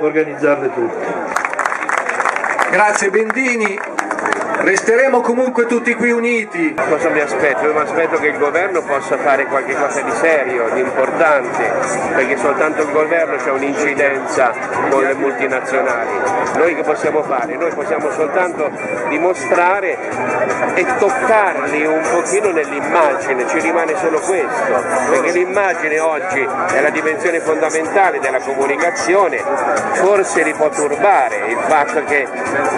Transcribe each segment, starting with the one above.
organizzarle tutte. Grazie Bendini, resteremo comunque tutti qui uniti. Cosa mi aspetto? Io mi aspetto che il governo possa fare qualche cosa di serio, di importante, perché soltanto il governo c'è un'incidenza con le multinazionali. Noi che possiamo fare? Noi possiamo soltanto dimostrare e toccarli un pochino nell'immagine, ci rimane solo questo, perché l'immagine oggi è la dimensione fondamentale della comunicazione, forse li può turbare il fatto che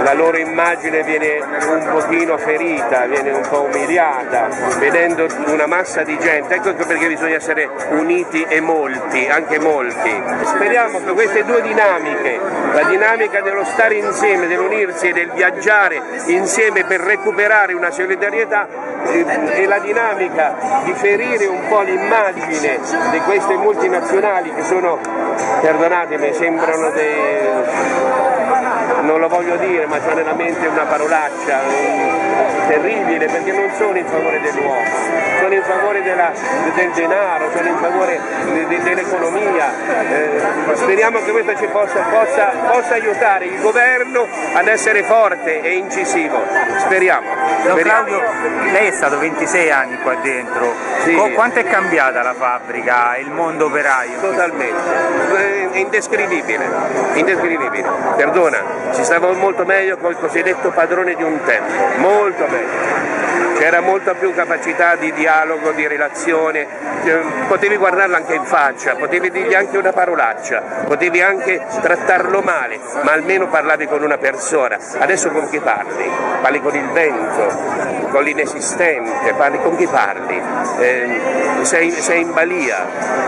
la loro immagine viene un pochino ferita, viene un po' umiliata, vedendo una massa di gente, ecco perché bisogna essere uniti e molti, anche molti. Speriamo che queste due dinamiche, la dinamica dello stare insieme, dell'unirsi e del viaggiare insieme per recuperare una solidarietà e la dinamica di ferire un po' l'immagine di queste multinazionali che sono, perdonatemi, sembrano dei lo voglio dire, ma c'è nella mente una parolaccia terribile perché non sono in favore dell'uomo, sono in favore della, del denaro, sono in favore de, de, dell'economia. Eh, speriamo che questo ci possa, possa, possa, aiutare il governo ad essere forte e incisivo. Speriamo. Don Claudio, lei è stato 26 anni qua dentro, sì. quanto è cambiata la fabbrica, il mondo operaio? Totalmente, è indescrivibile, indescrivibile. Perdona, ci stava molto meglio col cosiddetto padrone di un tempo, molto meglio. C'era molta più capacità di dialogo, di relazione, potevi guardarlo anche in faccia, potevi dirgli anche una parolaccia, potevi anche trattarlo male, ma almeno parlavi con una persona. Adesso con chi parli? Parli con il vento, con l'inesistente, parli con chi parli? Eh, sei, sei in balia,